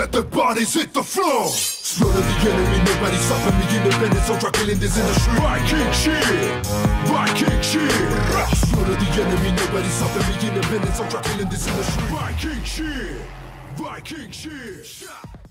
let the bodies hit the floor. Slow to the enemy, nobody stopping me. Independence, I'm rocking in this industry. Right kick shit, right kick shit. Slow to the enemy, nobody stopping me. Independence, I'm rocking in this industry. Right kick shit, right kick shit.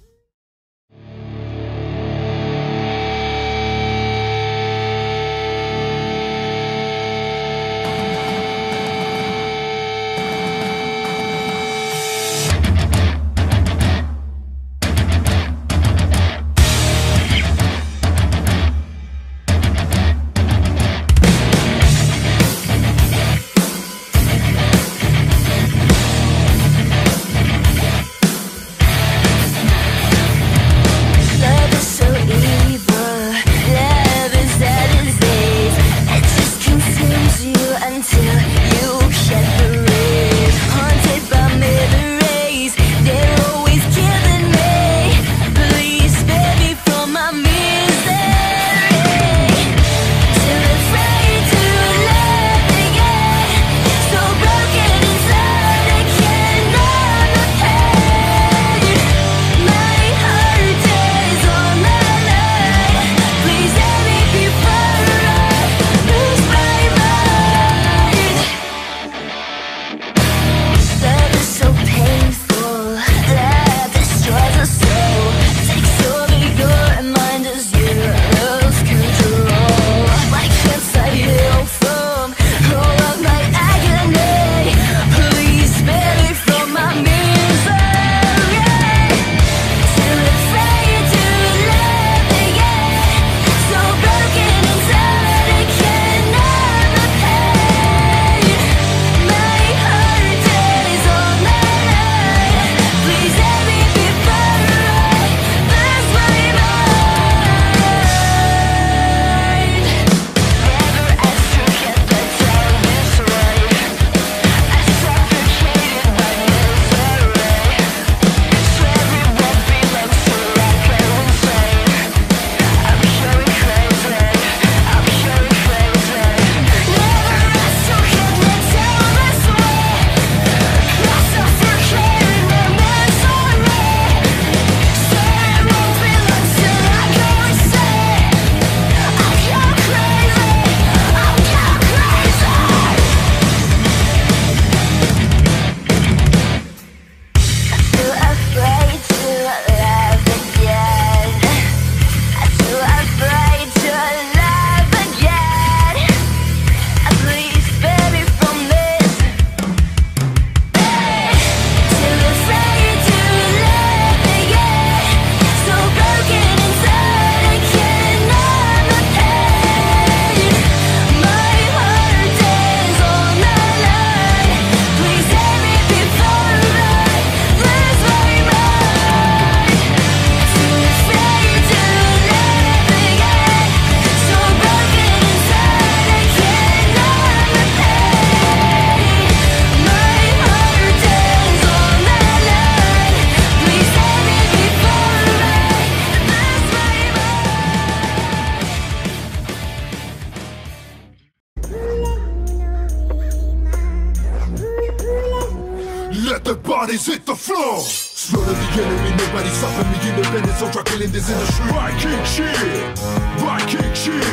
let their bodies hit the floor. Slow to the enemy, nobody's stopping me. Independence, I'm struggling this industry. Viking shit, Viking shit.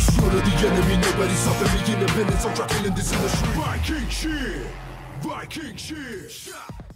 Slow to the enemy, nobody's stopping me. Independence, I'm struggling this industry. Viking shit, Viking shit.